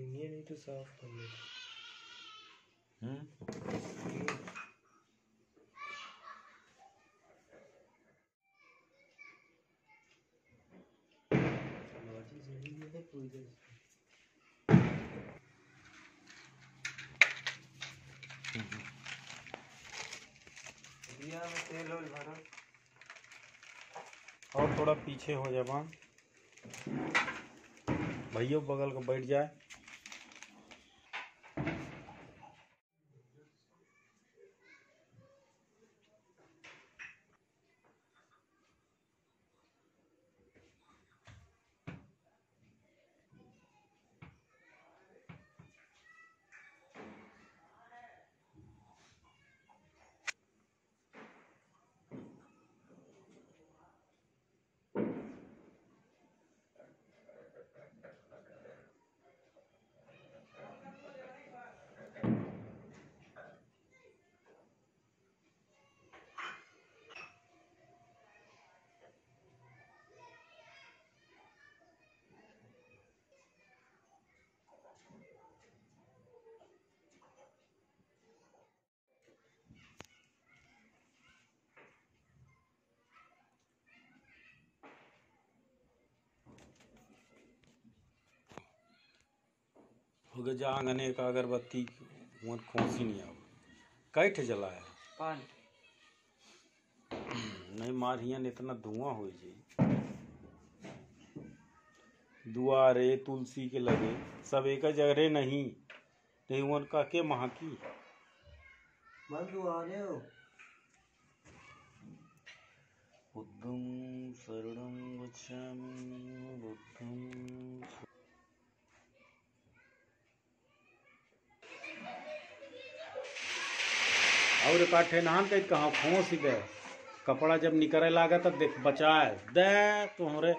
ये नहीं तो साफ़ कर ले लॉजिक सही पूरी तरह से दिया में तेल और थोड़ा पीछे हो जाए भैया बगल को बैठ जाए। आंगने का अगरबत्ती वहाँ खोसी नहीं आव कैठ जला है पान। नहीं मारियन इतना धुआँ हो जी। दुआरे तुलसी के लगे। सब एक जगह नहीं। नहीं वन का के महाकी बंद हुआ रहे हो। बुद्धं शरणं गच्छामि बुद्धं और काठे नहान कहीं कहाँ खोस दे कपड़ा जब निकले लागा तो देख बचाए। दे तुम्हारे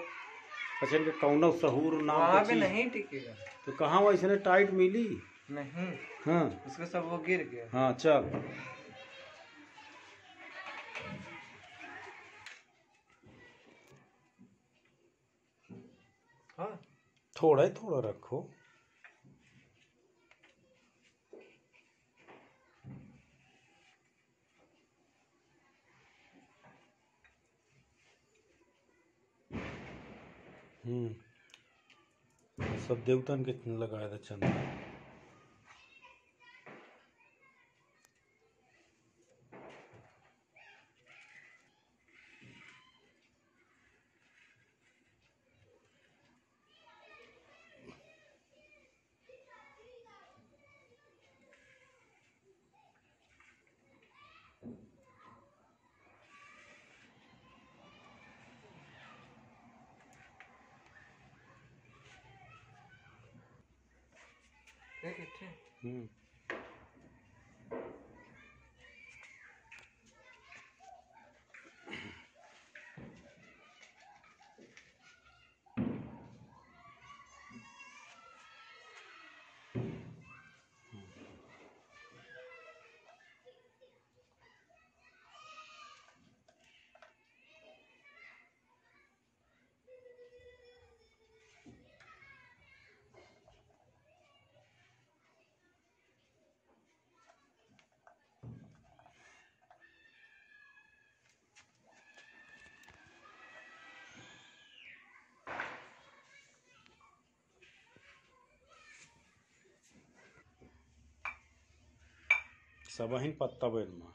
पछन के कौनो सहूर ना वहाँ पे नहीं टिकेगा। तो कहाँ वैसे टाइट मिली? नहीं। हाँ। उसका सब वो गिर गया। हाँ चल। हाँ। थोड़ा ही थोड़ा रखो। सब देवता के लगाया था चंदा देख इतने हम्म सबहिन पत्ता बेल में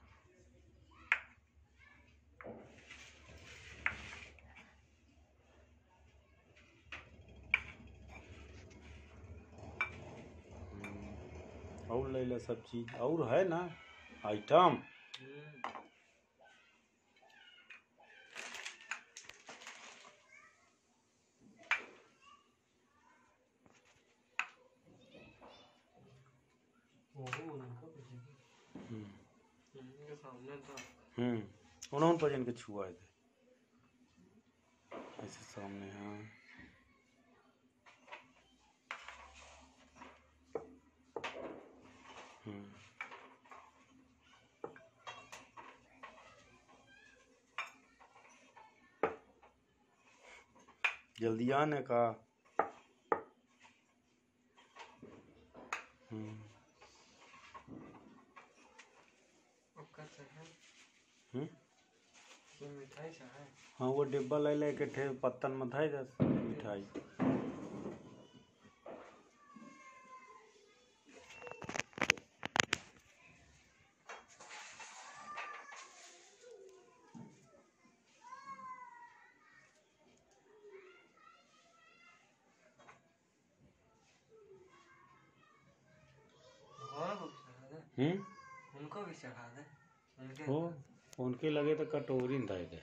और ले ला सब चीज़ और है ना आइटम ओहो उनका कुछ नहीं। हम्म उनके सामने था हम्म उन्होंने पर इनके छुआ थे। ऐसे सामने हाँ। हम्म। जल्दी आने का। चाहे हम्म? तो मिठाई चाहे हाँ वो डिब्बा ले ले के ठे पत्तन में धाई दे मिठाई। हम्म? उनको भी चढ़ा दे। उनके हो। उनके लगे तो कटोरी में धाई दे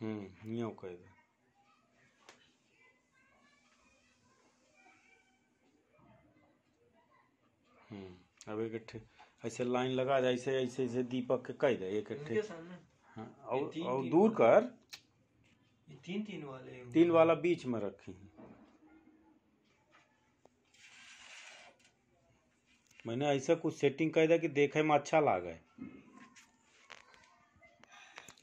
हम्म यूँ कह दे हम्म अब एक ऐसे लाइन लगा दे ऐसे ऐसे ऐसे दीपक के कह दे एक हाँ और और दूर कर। तीन तीन वाले। तीन वाला बीच में रखी हैं। मैंने ऐसा कुछ सेटिंग कर दिया कि देखे में अच्छा लागे।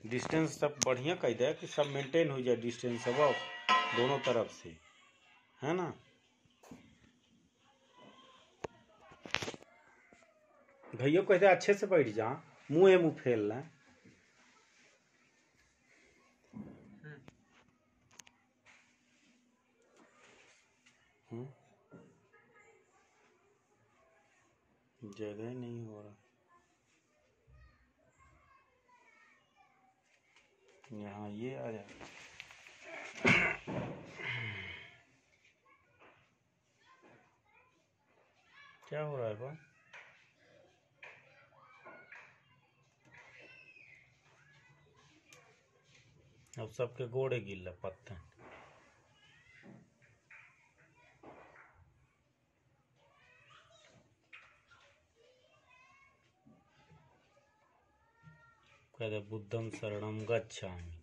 डिस्टेंस सब बढ़िया कह दिया कि सब मेंटेन हो जाए डिस्टेंस सब दोनों तरफ़ से। है ना? भैया कहते अच्छे से बैठ जा, मुँह मुँह फैल जगह नहीं हो रहा। यहाँ ये आ क्या हो रहा है बा अब सबके गोड़े गिल्ला पत्ते। कहते बुद्धम शरणम गच्छामि।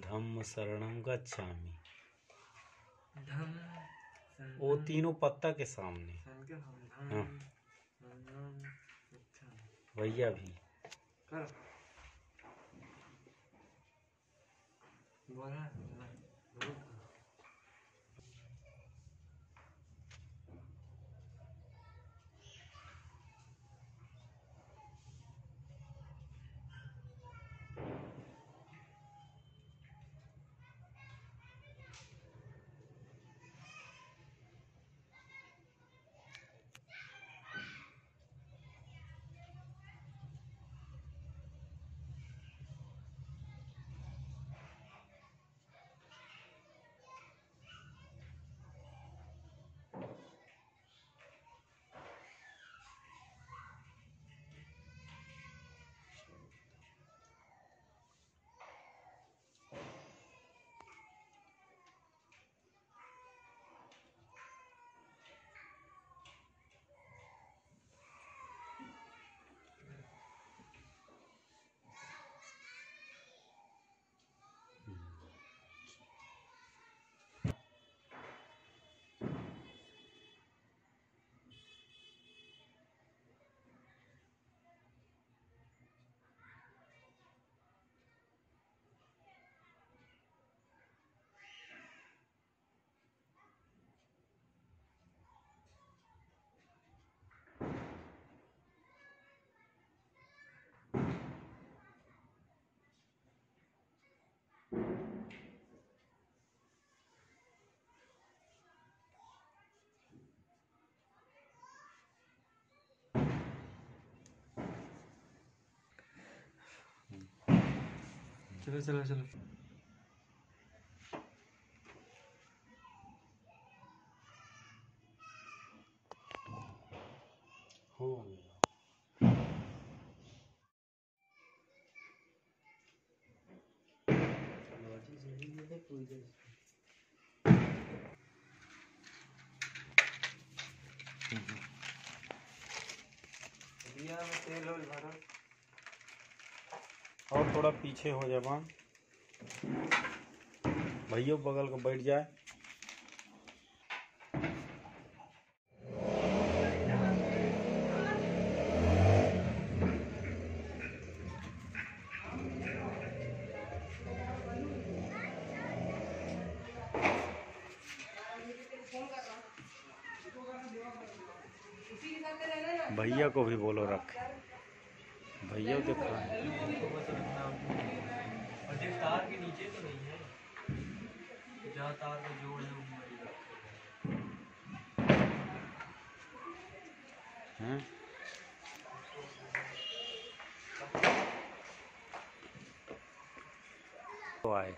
धम्म शरणम गच्छामि। वो तीनों पत्ता के सामने। हाँ। भैया भी। कर। बोला। चलो चलो चलो। हो थोड़ा पीछे हो जाए बाँध। भैया बगल को बैठ जाए। भैया को भी बोलो रख। भैया जो तार के नीचे तो नहीं है। जहाँ तार का जोड़ है। हैं तो आए।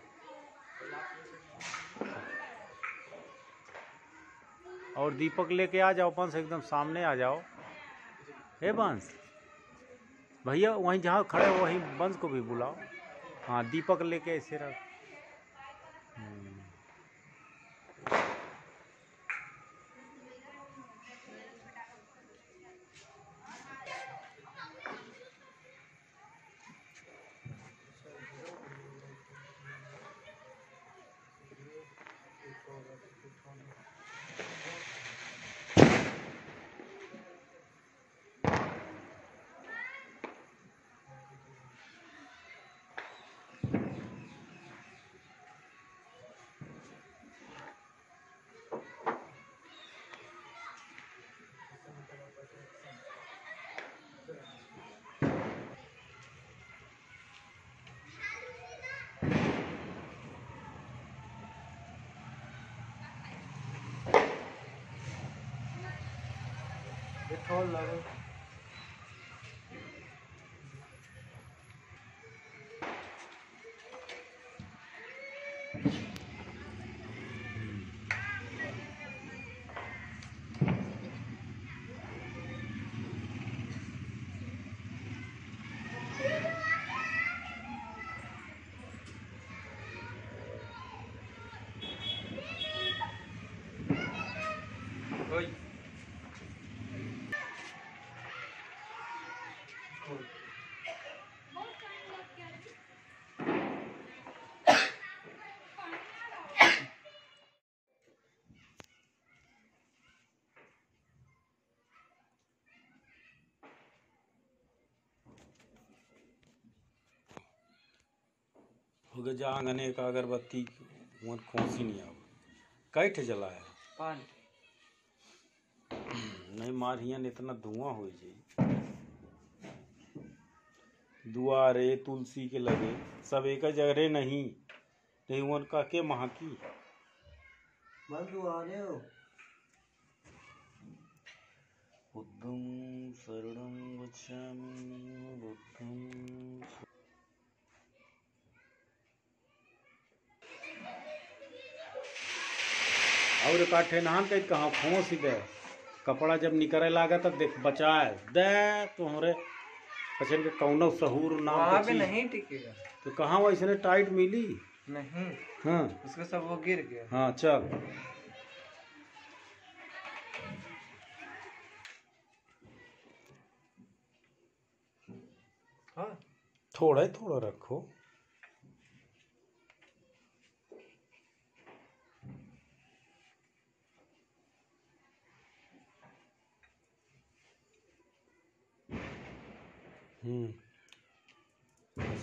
और दीपक लेके आ जाओ पंस एकदम सामने आ जाओ। हे बंस। भैया वहीं जहाँ खड़े हो, वहीं बंस को भी बुलाओ। हाँ दीपक लेके ऐसे रख। ये खोल हो गया जा आंगने का अगरबत्ती वहाँ खोसी नहीं आव। कैठ जला है। पान। नहीं मारिया ने इतना धुआँ हो जाई दुआरे तुलसी के लगे सब एक जगह नहीं। नहीं उनका के महाकी बंद आ रहे हो बुद्धं शरणं गच्छामि बुद्धं और काठे नहान के कहाँ खोस ही दे कपड़ा जब निकले लागा तब देख बचाए। दे तुम्हारे पछन के कौनो सहूर नाम वहाँ पे नहीं। टिकेगा। तो कहाँ वैसने टाइट मिली? नहीं। हाँ। उसका सब वो गिर गया। हाँ चल। हाँ। थोड़ा ही थोड़ा रखो।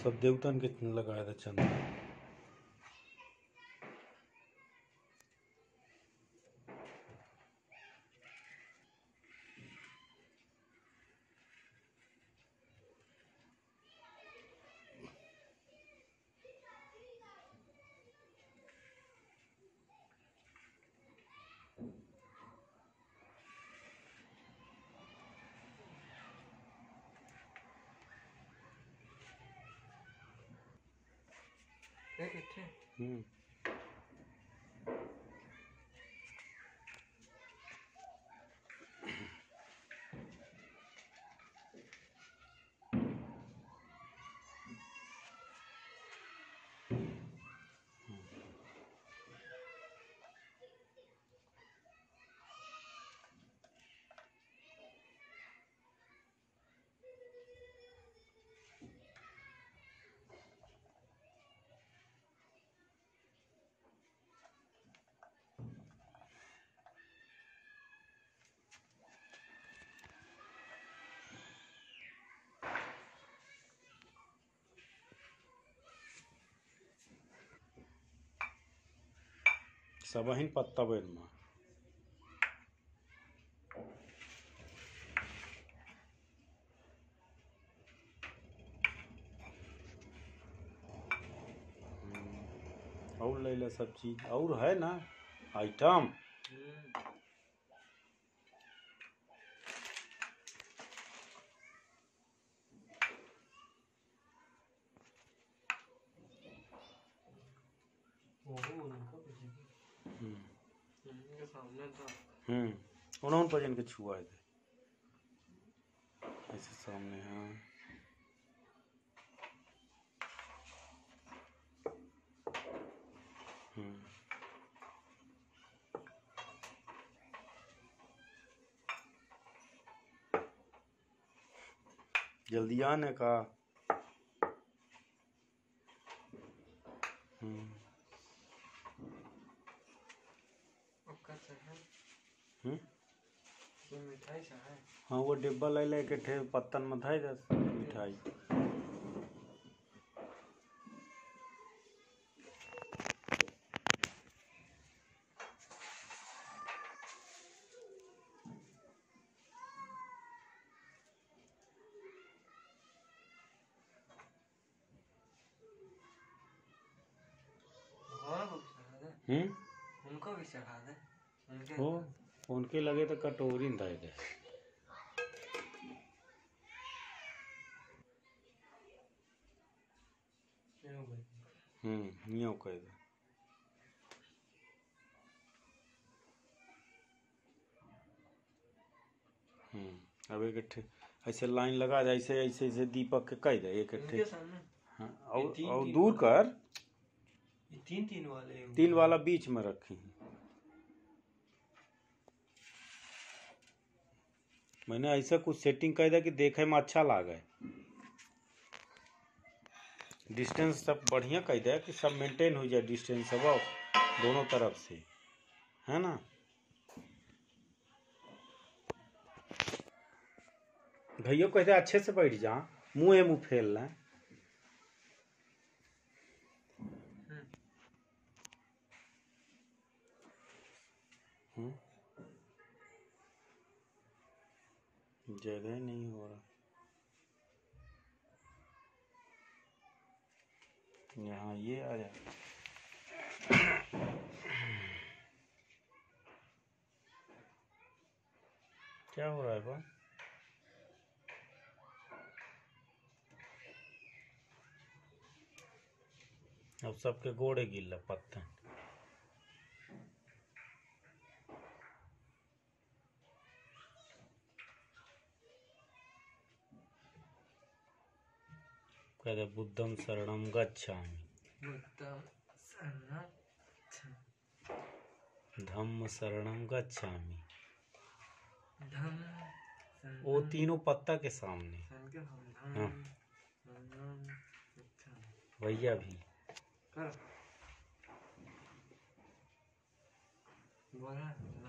सब देवतन के लगाया था चंदा ये कितने हम्म सबहिन पत्ता बेलमा और ले ले सब चीज़। और है ना आइटम। हम्म। पजन के छुआ थे ऐसे सामने हाँ। हम्म। जल्दी आने का हम्म आपका चाहे हम्म ये मिठाई सा है वो डिब्बा ले ले के ठे पत्तन में धाई दस मिठाई। हाँ हम्म? उनको भी चढ़ा दे उनके उनके लगे तो कटोरी में हम्म कह हम्म अब एक ठे ऐसे लाइन लगा दे ऐसे ऐसे ऐसे दीपक के कह दे एक ठे। हाँ और तीन- और तीन। दूर कर। तीन तीन वाले तिल वाला बीच में रखी मैंने ऐसा कुछ सेटिंग कर दिया कि देखे में अच्छा लागे। डिस्टेंस सब बढ़िया कह दिया कि सब मेंटेन हो जाए डिस्टेंस सब दोनों तरफ़ से है ना भैया कहते अच्छे से बैठ जा मुँह मुँह फैल हम्म। हम्म? जगह नहीं हो रहा यहाँ ये आ जा क्या हो रहा है बा अब सबके गोड़े गिल्ला पत्थर। कहते बुद्धम शरणम गच्छामि। धम्म शरणम गच्छामि वो तीनों पत्ता के सामने। हाँ। भैया भी। कर। बोला।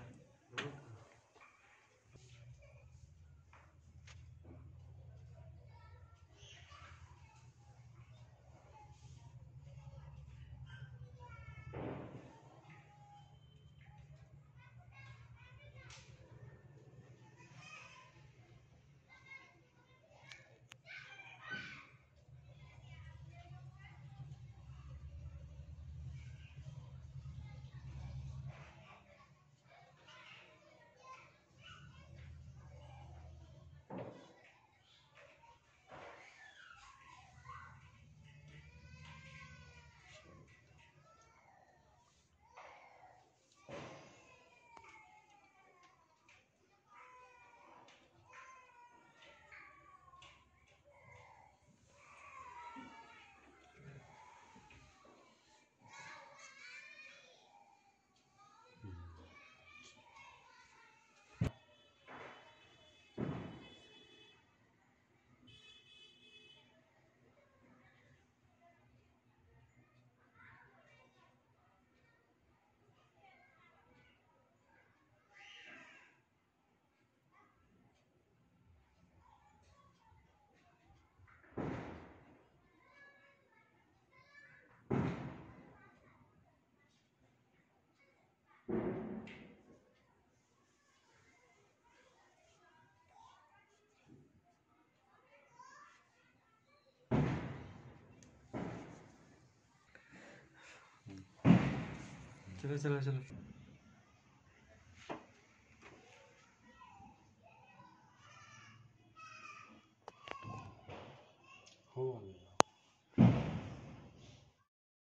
चलो चलो चलो हो गया